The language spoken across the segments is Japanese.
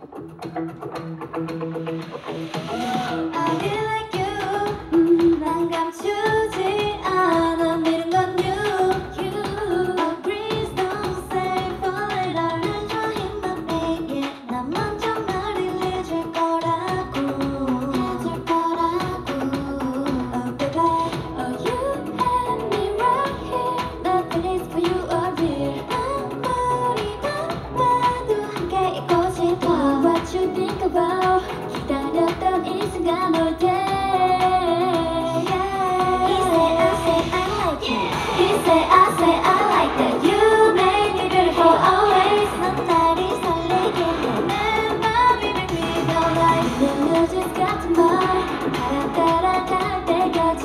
I feel like you, mm, like I'm too. ばをただ単にすがので He say I say I like you He say I say I like that You make me beautiful always 二人されげる Remember me make me feel like You just got mine たらたらたってがち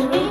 Thank you.